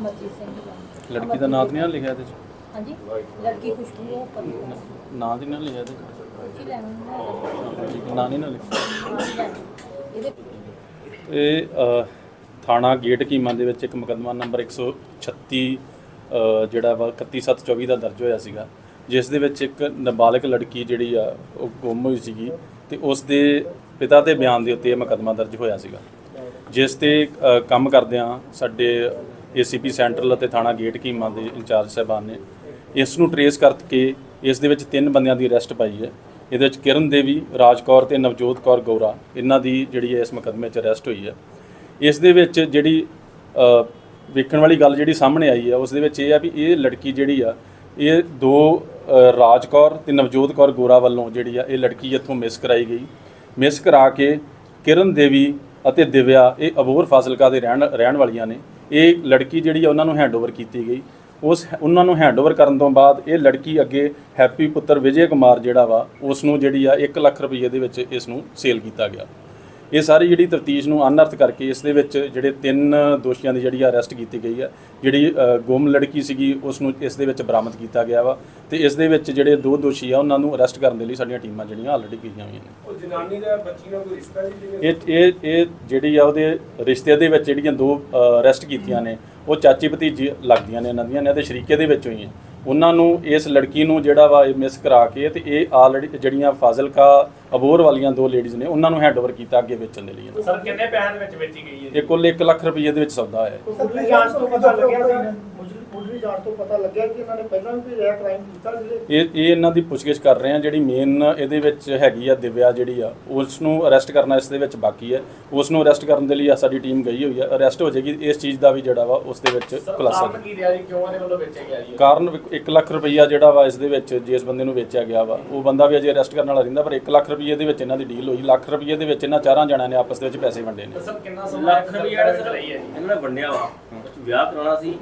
ਅਮਰਜੀਤ ਸਿੰਘ ਦੀ। ਲੜਕੀ ਦਾ ਨਾਂ ਤਾਂ ਨਹੀਂ ਨਾ ਲਿਖਿਆ ਇਹਦੇ ਚ? ਹਾਂਜੀ? ਲੜਕੀ ਖੁਸ਼ਬੂ ਉਹ ਪਰ ਨਾਂ ਤਾਂ ਨਹੀਂ ਨਾ ਲਿਖਿਆ ਇਹਦੇ ਚ? ਕੀ ਲੈਣਾ ਨਾਂ ਨਹੀਂ ਨਾ ਲਿਖਿਆ। ਇਹਦੇ ਇਹ ਅ, ਥਾਣਾ ਗੇਟ ਕੀਮਾ ਦੇ ਵਿੱਚ ਇੱਕ ਮੁਕੱਦਮਾ ਨੰਬਰ 136 ਅ, ਜਿਹੜਾ ਵਾ 31724 ਦਾ ਦਰਜ ਹੋਇਆ ਸੀਗਾ ਜਿਸ ਦੇ ਵਿੱਚ ਇੱਕ ਨਾਬਾਲਗ ਲੜਕੀ ਜਿਹੜੀ ਆ ਉਹ ਗੁੰਮ ਹੋਈ ਸੀਗੀ ਤੇ ਉਸ ਦੇ ਪਿਤਾ ਦੇ ਬਿਆਨ ਦੇ ਉੱਤੇ ਇਹ ਮੁਕੱਦਮਾ ਦਰਜ ਹੋਇਆ ਸੀਗਾ। ਜਿਸ ਤੇ ਅ, ਕੰਮ ਕਰਦਿਆਂ ਸਾਡੇ ਏਸੀਪੀ ਸੈਂਟਰਲ ਅਤੇ ਥਾਣਾ ਗੇਟ ਕੀਮਾ ਦੇ ਇੰਚਾਰਜ ਸਾਹਿਬਾਨ ਨੇ ਇਸ ਨੂੰ ਟਰੇਸ ਕਰਕੇ ਇਸ ਦੇ ਵਿੱਚ ਤਿੰਨ ਬੰਦਿਆਂ ਦੀ ਅਰੈਸਟ ਪਾਈ ਹੈ। ਇਹਦੇ ਵਿੱਚ ਕਿਰਨ ਦੇਵੀ ਰਾਜਕੌਰ ਤੇ ਨਵਜੋਤ ਕੌਰ ਗੌਰਾ ਇਹਨਾਂ ਦੀ ਜਿਹੜੀ ਹੈ ਇਸ ਮੁਕੱਦਮੇ 'ਚ ਅਰੈਸਟ ਹੋਈ ਹੈ। ਇਸ ਦੇ ਵਿੱਚ ਜਿਹੜੀ ਵੇਖਣ ਵਾਲੀ ਗੱਲ ਜਿਹੜੀ ਸਾਹਮਣੇ ਆਈ ਹੈ ਉਸ ਦੇ ਵਿੱਚ ਇਹ ਆ ਵੀ ਇਹ ਲੜਕੀ ਜਿਹੜੀ ਆ ਇਹ ਦੋ ਅ, ਰਾਜਕੌਰ ਤੇ ਨਵਜੋਤ ਕੌਰ ਗੋਰਾ ਵੱਲੋਂ ਜਿਹੜੀ ਆ ਇਹ ਲੜਕੀ ਇੱਥੋਂ ਮਿਸ ਕਰਾਈ ਗਈ। ਮਿਸ ਕਰਾ ਕੇ ਕਿਰਨ ਦੇਵੀ ਅਤੇ ਦਿਵਿਆ ਇਹ ਅਬੋਰ ਫਾਜ਼ਿਲਕਾ ਦੇ ਰਹਿਣ ਰਹਿਣ ਵਾਲੀਆਂ ਨੇ। ਇਹ ਲੜਕੀ ਜਿਹੜੀ ਆ, ਉਹਨਾਂ ਨੂੰ ਹੈਂਡਓਵਰ ਕੀਤੀ ਗਈ। ਉਸ ਉਹਨਾਂ ਨੂੰ ਹੈਂਡਓਵਰ ਕਰਨ ਤੋਂ ਬਾਅਦ ਇਹ ਲੜਕੀ ਅੱਗੇ ਹੈਪੀ ਪੁੱਤਰ ਵਿਜੇ ਕੁਮਾਰ ਜਿਹੜਾ ਵਾ, ਉਸ ਨੂੰ ਜਿਹੜੀ ਆ 1 ਲੱਖ ਰੁਪਏ ਦੇ ਵਿੱਚ ਇਸ ਨੂੰ ਸੇਲ ਕੀਤਾ ਗਿਆ। ਇਹ ਸਾਰੀ ਜਿਹੜੀ ਤਫਤੀਸ਼ ਨੂੰ ਅਨਰਥ ਕਰਕੇ ਇਸ ਦੇ ਵਿੱਚ ਜਿਹੜੇ ਤਿੰਨ ਦੋਸ਼ੀਆਂ ਦੀ ਜਿਹੜੀ ਅਰੈਸਟ ਕੀਤੀ ਗਈ ਹੈ ਜਿਹੜੀ ਗੁੰਮ ਲੜਕੀ ਸੀਗੀ ਉਸ ਨੂੰ ਇਸ ਦੇ ਵਿੱਚ ਬਰਾਮਦ ਕੀਤਾ ਗਿਆ ਵਾ ਤੇ ਇਸ ਦੇ ਵਿੱਚ ਜਿਹੜੇ ਦੋ ਦੋਸ਼ੀ ਆ ਉਹਨਾਂ ਨੂੰ ਅਰੈਸਟ ਕਰਨ ਦੇ ਲਈ ਸਾਡੀਆਂ ਟੀਮਾਂ ਜਿਹੜੀਆਂ ਆਲਰੇਡੀ ਗਈਆਂ ਹੋਈਆਂ ਨੇ। ਉਹ ਜਨਾਨੀ ਦਾ ਬੱਚੀ ਨਾਲ ਕੋਈ ਰਿਸ਼ਤਾ ਜੀ ਇਹ ਇਹ ਇਹ ਜਿਹੜੀ ਆ ਉਹਦੇ ਰਿਸ਼ਤੇ ਦੇ ਵਿੱਚ ਜਿਹੜੀਆਂ ਦੋ ਅਰੈਸਟ ਕੀਤੀਆਂ ਨੇ ਉਹ ਚਾਚੀ ਭਤੀਜੀ ਲੱਗਦੀਆਂ ਨੇ ਇਹਨਾਂ ਦੀਆਂ ਇਹਨਾਂ ਦੇ ਸ਼ਰੀਕੇ ਦੇ ਵਿੱਚ ਹੋਈਆਂ। ਉਹਨਾਂ ਨੂੰ ਇਸ ਲੜਕੀ ਨੂੰ ਜਿਹੜਾ ਵਾ ਇਹ ਮਿਸ ਕਰਾ ਕੇ ਤੇ ਇਹ ਆਲਰੇਡੀ ਜਿਹੜੀਆਂ ਫਾਜ਼ਿਲਕਾ ਅਬੋਰ ਵਾਲੀਆਂ ਦੋ ਲੇਡੀਜ਼ ਨੇ ਉਹਨਾਂ ਨੂੰ ਹੈਂਡਓਵਰ ਕੀਤਾ ਅੱਗੇ ਵੇਚਣ ਦੇ ਲਈ ਸਰ ਕਿੰਨੇ ਪੈਸਿਆਂ ਦੇ ਵਿੱਚ ਵੇਚੀ ਗਈ ਹੈ ਇਹ ਕੁੱਲ 1 ਲੱਖ ਰੁਪਏ ਦੇ ਵਿੱਚ ਸੌਦਾ ਹੈ। ਜਾਂਚ ਤੋਂ ਪਤਾ ਲੱਗਿਆ ਸੀ ਜਾਂਚ ਤੋਂ ਪਤਾ ਲੱਗਿਆ ਕਿ ਇਹਨਾਂ ਨੇ ਪਹਿਲਾਂ ਵੀ ਕੋਈ ਕ੍ਰਾਈਮ ਕੀਤਾ ਸੀ। ਇਹ ਇਹ ਇਹਨਾਂ ਦੀ ਪੁੱਛਗਿੱਛ ਕਰ ਰਹੇ ਆ ਜਿਹੜੀ ਮੇਨ ਇਹਦੇ ਵਿੱਚ ਹੈਗੀ ਆ ਦਿਵਿਆ ਜਿਹੜੀ ਆ ਉਸ ਨੂੰ ਅਰੈਸਟ ਕਰਨਾ ਇਸ ਦੇ ਵਿੱਚ ਬਾਕੀ ਹੈ ਉਸ ਨੂੰ ਅਰੈਸਟ ਕਰਨ ਦੇ ਲਈ ਆ ਸਾਡੀ ਟੀਮ ਗਈ ਹੋਈ ਆ। ਅਰੈਸਟ ਹੋ ਜਾਏਗੀ ਇਸ ਚੀਜ਼ ਦਾ ਵੀ ਜਿਹੜਾ ਵਾ ਉਸ ਦੇ ਵਿੱਚ ਖੁਲਾਸਾ ਕਾਰਨ ਕੀ ਰਿਹਾ ਜੀ? ਕਿਉਂ ਇਹਦੇ ਵੱਲੋਂ ਵੇਚਿਆ ਗਿਆ ਜੀ? ਕਾਰਨ 1 ਲੱਖ ਰੁਪਈਆ ਜਿਹੜਾ ਵਾ ਇਸ ਦੇ ਵਿੱਚ ਜਿਸ ਬੰਦੇ ਨੂੰ ਵੇਚਿਆ ਗਿਆ ਵਾ ਉਹ ਬੰਦਾ ਵੀ ਅਜੇ ਅਰੈਸਟ ਕਰਨ ਵਾਲਾ ਰਹਿੰਦਾ ਪਰ 1 ਲੱਖ ਰੁਪਈਏ ਦੇ ਵਿੱਚ ਇਹਨਾਂ ਦੀ ਡੀਲ ਹੋਈ। ਲੱਖ ਰੁਪਈਏ ਦੇ ਵਿੱਚ ਇਹਨਾਂ ਚਾਰਾਂ ਜਣਿਆਂ ਨੇ ਆਪਸ ਦੇ ਵਿੱਚ ਪੈਸੇ ਵੰਡੇ ਨੇ। ਸਰ ਕਿੰਨਾ ਸਮਾਂ ਲੱਖ ਰੁਪਈਆ ਦਾ ਸਰ ਲਈ ਹੈ ਜੀ? ਇਹਨਾਂ ਨੇ ਵੰਡਿਆ ਵਾ। ਵਿਆਹ ਕਰਾਉਣਾ ਸੀ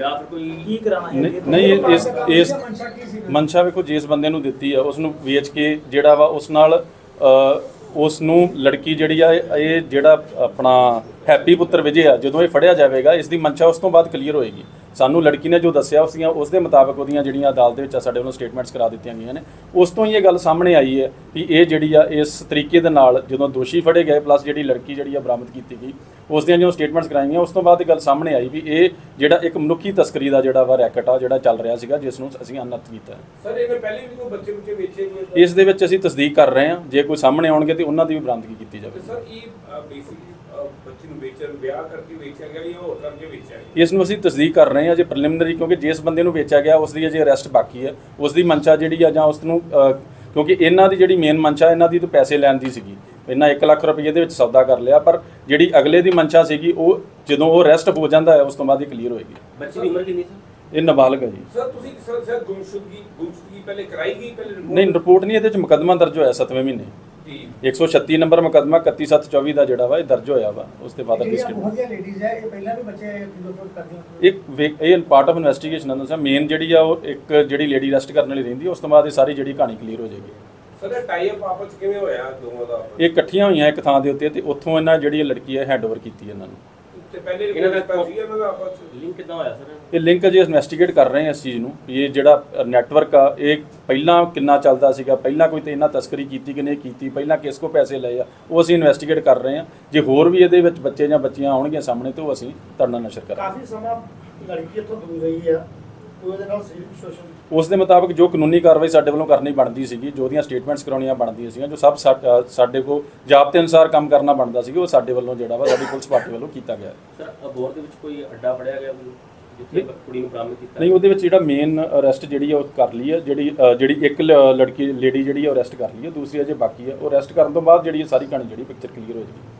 ਜਾਂ ਫਿਰ ਕੋਈ ਕੀ ਕਰਾਣਾ ਨਹੀਂ ਨਹੀਂ ਇਸ ਇਸ ਮਨਸ਼ਾ ਵੇਖੋ ਜਿਸ ਬੰਦੇ ਨੂੰ ਦਿੱਤੀ ਆ ਉਸ ਨੂੰ ਵੇਚ ਕੇ ਜਿਹੜਾ ਵਾ ਉਸ ਨਾਲ ਉਸ ਨੂੰ ਲੜਕੀ ਜਿਹੜੀ ਆ ਇਹ ਜਿਹੜਾ ਆਪਣਾ ਹੈਪੀ ਪੁੱਤਰ ਵਿਜੇ ਆ ਜਦੋਂ ਇਹ ਫੜਿਆ ਜਾਵੇਗਾ ਇਸ ਦੀ ਮਨਸ਼ਾ ਉਸ ਤੋਂ ਬਾਅਦ ਕਲੀਅਰ ਹੋਏਗੀ। ਸਾਨੂੰ ਲੜਕੀ ਨੇ ਜੋ ਦੱਸਿਆ ਉਸਦੀਆਂ ਉਸ ਦੇ ਮੁਤਾਬਕ ਉਹਦੀਆਂ ਜਿਹੜੀਆਂ ਅਦਾਲਤ ਦੇ ਵਿੱਚ ਆ ਸਾਡੇ ਵੱਲੋਂ ਸਟੇਟਮੈਂਟਸ ਕਰਾ ਦਿੱਤੀਆਂ ਗਈਆਂ ਨੇ। ਉਸ ਤੋਂ ਹੀ ਇਹ ਗੱਲ ਸਾਹਮਣੇ ਆਈ ਹੈ ਵੀ ਇਹ ਜਿਹੜੀ ਆ ਇਸ ਤਰੀਕੇ ਦੇ ਨਾਲ ਜਦੋਂ ਦੋਸ਼ੀ ਫੜੇ ਗਏ ਪਲੱਸ ਜਿਹੜੀ ਲੜਕੀ ਜਿਹੜੀ ਆ ਬਰਾਮਦ ਕੀਤੀ ਗਈ ਉਸ ਦੀਆਂ ਜਦੋਂ ਸਟੇਟਮੈਂਟਸ ਕਰਾਈਆਂ ਉਸ ਤੋਂ ਬਾਅਦ ਇਹ ਗੱਲ ਸਾਹਮਣੇ ਆਈ ਵੀ ਇਹ ਜਿਹੜਾ ਇੱਕ ਮਨੁੱਖੀ ਤਸਕਰੀ ਦਾ ਜਿਹੜਾ ਵਾ ਰੈਕਟ ਆ ਜਿਹੜਾ ਚੱਲ ਰਿਹਾ ਸੀਗਾ ਜਿਸ ਨੂੰ ਅਸੀਂ ਅਨਰਥ ਕੀਤਾ ਸਰ ਇਹਨੇ ਪਹਿਲੇ ਵੀ ਕੋਈ ਬੱਚੇ ਬੱਚੇ ਵੇਚੇ ਗਏ ਇਸ ਦੇ ਵਿੱਚ ਅਸੀਂ ਤਸਦੀਕ ਕਰ ਰਹੇ ਹਾਂ ਜੇ ਕੋਈ ਸਾਹਮਣੇ ਆਉਣਗੇ ਤੇ ਉਹਨਾਂ ਦੀ ਵੀ ਬਰਾਮਦਗੀ ਕੀਤੀ ਜਾਵੇ ਸਰ ਇਹ ਬੇਸਿਕਲੀ ਬੱਚੇ ਨੂੰ ਵੇਚਣ ਵਿਆਹ ਕਰਕੇ ਵੇਚਿਆ ਗਿਆ ਜਾਂ ਹੋਰ ਕਰਕੇ ਵੇਚਿਆ ਗਿਆ? ਇਸ ਨੂੰ ਅਸੀਂ ਤਸਦੀਕ ਕਰ ਰਹੇ ਹਾਂ ਜੇ ਪ੍ਰੀਲਿਮਿਨਰੀ ਕਿਉਂਕਿ ਜਿਸ ਬੰਦੇ ਨੂੰ ਵੇਚਿਆ ਗਿਆ ਉਸ ਦੀ ਅਜੇ ਅਰੈਸਟ ਬਾਕੀ ਹੈ। ਉਸ ਦੀ ਮਨਸ਼ਾ ਜਿਹੜੀ ਆ ਜਾਂ ਉਸ ਨੂੰ ਅ, ਕਿਉਂਕਿ ਇਹਨਾਂ ਦੀ ਜਿਹੜੀ ਮੇਨ ਮਨਸ਼ਾ ਇਹਨਾਂ ਦੀ ਤਾਂ ਪੈਸੇ ਲੈਣ ਦੀ ਸੀਗੀ। ਇਹਨਾਂ 1 ਲੱਖ ਰੁਪਏ ਦੇ ਵਿੱਚ ਸੌਦਾ ਕਰ ਲਿਆ ਪਰ ਜਿਹੜੀ ਅਗਲੇ ਦੀ ਮਨਸ਼ਾ ਸੀਗੀ ਉਹ ਜਦੋਂ ਉਹ ਅਰੈਸਟ ਹੋ ਜਾਂਦਾ ਹੈ ਉਸ ਤੋਂ ਬਾਅਦ ਇਹ ਕਲੀਅਰ ਹੋਏਗੀ। ਬੱਚੇ ਦੀ ਉਮਰ ਕਿੰਨੀ ਸੀ? ਇਹ ਨਾਬਾਲਗ ਹੈ ਜੀ। ਸਰ ਤੁਸੀਂ ਸਰ ਸਰ ਗੁੰਮਸ਼ੁਦਗੀ ਗੁੰਮਸ਼ੁਦਗੀ ਪਹਿਲੇ ਕਰਾਈ ਗਈ ਪਹਿਲੇ report? ਨਹੀਂ ਰਿਪੋਰਟ ਨਹੀਂ ਇਹਦੇ ਵਿੱਚ ਮੁਕੱਦਮਾ ਦਰਜ ਹੋਇਆ 7ਵੇਂ ਮਹੀਨੇ। 136 ਨੰਬਰ ਮੁਕੱਦਮਾ 31724 ਦਾ ਜਿਹੜਾ ਵਾ ਇਹ ਦਰਜ ਹੋਇਆ ਵਾ ਉਸ ਦੇ ਫਾਦਰ ਦੀ ਸਟੇਟਮੈਂਟ ਬਹੁਤ ਦੀਆਂ ਲੇਡੀਜ਼ ਹੈ ਇਹ ਪਹਿਲਾਂ ਵੀ ਬੱਚੇ ਕਿਦੋਂ ਕਰਦੀਆਂ ਇੱਕ ਵੇ- ਇਹ ਪਾਰਟ ਆਫ ਇਨਵੈਸਟੀਗੇਸ਼ਨ ਹੈ ਮੇਨ ਜਿਹੜੀ ਆ ਉਹ ਇੱਕ ਜਿਹੜੀ ਲੇਡੀ ਅਰੈਸਟ ਕਰਨ ਵਾਲੀ ਰਹਿੰਦੀ ਉਸ ਤੋਂ ਬਾਅਦ ਇਹ ਸਾਰੀ ਜਿਹੜੀ ਕਹਾਣੀ ਕਲੀਅਰ ਹੋ ਜਾਏਗੀ। ਸਰ ਇਹ ਟਾਈ ਅਪ ਆਪਸ 'ਚ ਕਿਵੇਂ ਹੋਇਆ ਦੋਵਾਂ ਦਾ? ਇਹ ਇਕੱਠੀਆਂ ਹੋਈਆਂ ਇੱਕ ਥਾਂ ਦੇ ਉੱਤੇ ਤੇ ਉੱਥੋਂ ਇਹਨਾਂ ਜਿਹੜੀ ਲੜਕੀ ਹੈ ਹੈਂਡਓਵਰ ਕੀਤੀ ਇਹਨਾਂ ਨੂੰ। ਤੇ ਪਹਿਲੇ ਇਹਨਾਂ ਦਾ ਰਿਪੋਰਟ ਸੀ ਇਹਨਾਂ ਦਾ ਆਪਸ 'ਚ? ਲਿੰਕ ਕਿੱਦਾਂ ਹੋਇਆ ਸਰ? ਇਹ ਲਿੰਕ ਅਜੇ ਇਨਵੈਸਟੀਗੇਟ ਕਰ ਰਹੇ ਹਾਂ ਇਸ ਚੀਜ਼ ਨੂੰ ਵੀ ਇਹ ਜਿਹੜਾ ਨੈਟਵਰਕ ਆ ਇਹ ਪਹਿਲਾਂ ਕਿੰਨਾ ਚੱਲਦਾ ਸੀਗਾ ਪਹਿਲਾਂ ਕੋਈ ਤੇ ਇਹਨਾਂ ਤਸਕਰੀ ਕੀਤੀ ਕਿ ਨਹੀਂ ਕੀਤੀ ਪਹਿਲਾਂ ਕਿਸ ਕੋ ਪੈਸੇ ਲਏ ਆ ਉਹ ਅਸੀਂ ਇਨਵੈਸਟੀਗੇਟ ਕਰ ਰਹੇ ਹਾਂ। ਜੇ ਹੋਰ ਵੀ ਇਹਦੇ ਵਿੱਚ ਬੱਚੇ ਜਾਂ ਬੱਚੀਆਂ ਆਉਣਗੀਆਂ ਸਾਹਮਣੇ ਤੇ ਉਹ ਅਸੀਂ ਤੁਹਾਡੇ ਨਾਲ ਨਸ਼ਰ ਕਰਾਂਗੇ। ਕਾਫੀ ਸਮਾਂ ਲੜਕੀ ਇੱਥੋਂ ਦੂਰ ਰਹੀ ਆ। ਉਹਦੇ ਨਾਲ ਸਰੀਰਕ ਸ਼ੋਸ਼ਣ ਉਸ ਦੇ ਮੁਤਾਬਕ ਜੋ ਕਾਨੂੰਨੀ ਕਾਰਵਾਈ ਸਾਡੇ ਵੱਲੋਂ ਕਰਨੀ ਬਣਦੀ ਸੀਗੀ ਜੋ ਉਹਦੀਆਂ ਸਟੇਟਮੈਂਟਸ ਕਰਾਉਣੀਆਂ ਬਣਦੀਆਂ ਸੀਗੀਆਂ ਜੋ ਸਭ ਸਾ- ਸਾਡੇ ਕੋਲ ਜਾਬਤੇ ਅਨੁਸਾਰ ਕੰਮ ਕਰਨਾ ਬਣਦਾ ਸੀਗਾ ਉਹ ਸਾਡੇ ਵੱਲੋਂ ਜਿਹੜਾ ਵਾ ਸਾਡੀ ਪੁਲਿਸ ਪਾਰਟੀ ਵੱਲੋਂ ਕੀਤਾ ਗਿਆ। ਹੈ। ਸਰ ਅਬੋਰ ਦੇ ਵਿੱਚ ਕੋਈ ਅੱਡਾ ਫੜਿਆ ਗਿਆ ਕੋਈ ਜਿੱਥੇ ਕੁੜੀ ਨੂੰ ਬਰਾਮਦ ਕੀਤਾ ਨਹੀਂ ਉਹਦੇ ਵਿੱਚ ਜਿਹੜਾ ਮੇਨ ਅਰੈਸਟ ਜਿਹੜੀ ਆ ਉਹ ਕਰ ਲਈ ਹੈ ਜਿਹੜੀ ਅ, ਜਿਹੜੀ ਇੱਕ ਲ- ਲੜਕੀ ਲੇਡੀ ਜਿਹੜੀ ਆ ਉਹ ਅਰੈਸਟ ਕਰ ਲਈ ਹੈ ਦੂਸਰੀ ਅਜੇ ਬਾਕੀ ਹੈ ਉਹ ਅਰੈਸਟ ਕਰਨ ਤੋਂ ਬਾਅਦ ਜਿਹੜੀ ਇਹ ਸਾਰੀ ਕਹਾਣੀ ਜਿਹੜੀ ਪਿਕਚਰ ਕਲੀਅਰ ਹੋ ਜਾਏਗੀ